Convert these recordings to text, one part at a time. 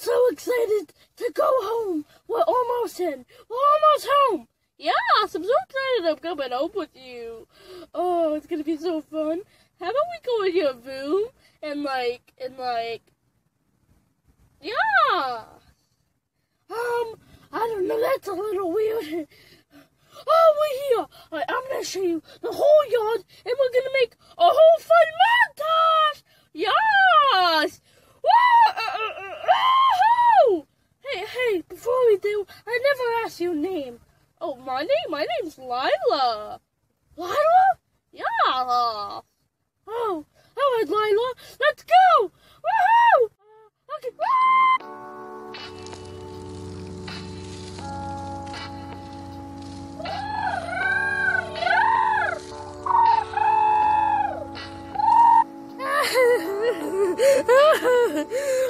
so excited to go home. We're almost in. We're almost home. Yes, I'm so excited I'm coming home with you. Oh, it's gonna be so fun. How about we go in your room and like and like Yeah. Um, I don't know, that's a little weird. Oh, we're here. Right, I'm gonna show you the whole yard and we're gonna make a whole fun montage. Yes. Woo! Hey, hey, before we do, I never asked your name. Oh, my name? My name's Lila. Lila? Yeah. Oh, all right, Lila. Let's go. Woohoo! Uh, okay.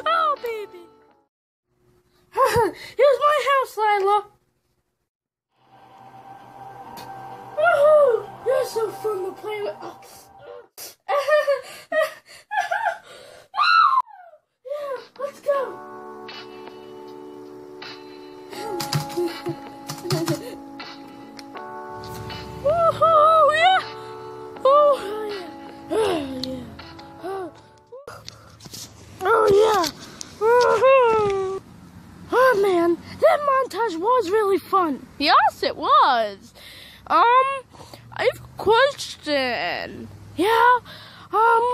oh, baby. Here's my house, Lila. So fun to play with. Oh. yeah, let's go. Oh yeah. Oh yeah. Oh, yeah. Man, that montage was really fun. Yes, it was. Um, I have a question. Yeah. Um.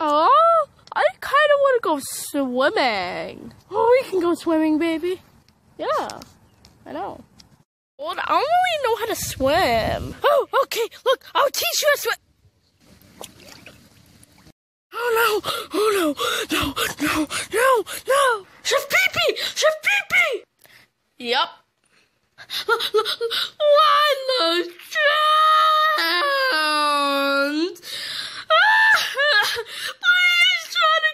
Oh, I kind of want to go swimming. Oh, we can go swimming, baby. Yeah, I know. Well, I don't really know how to swim. Oh, okay. Look, I'll teach you how to swim. Oh no! Oh no! No! No! No! No! Chef Pee Chef Pee Yep. Lila drowned. Please try to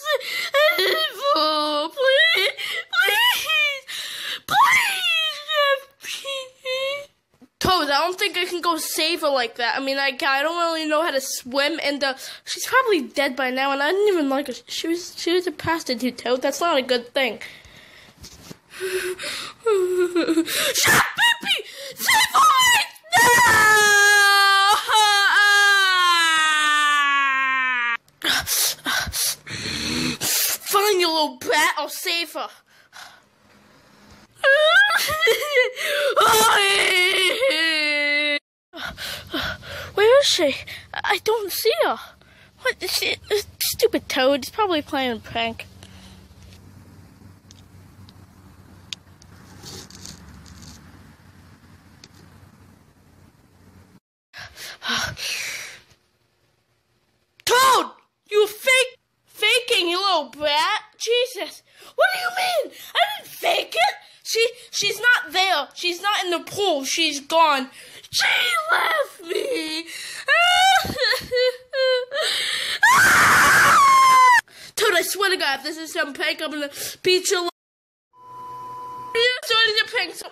save her. Please, please, please, Toad, I don't think I can go save her like that. I mean, I, I don't really know how to swim, and uh, she's probably dead by now. And I didn't even like her. She was she was a prostitute, Toad. That's not a good thing. Shut Pippi! Save right now! Fine, you little brat. I'll save her. Where is she? I don't see her. What she? Stupid toad. He's probably playing a prank. Toad! You fake faking, you little brat. Jesus. What do you mean? I didn't fake it. She she's not there. She's not in the pool. She's gone. She left me. Toad, I swear to God, this is some prank, I'm gonna beat you. Yeah, so it's a prank. So.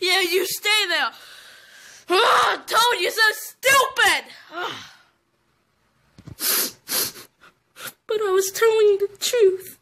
yeah, you stay there. Ah, you're so stupid. but I was telling the truth.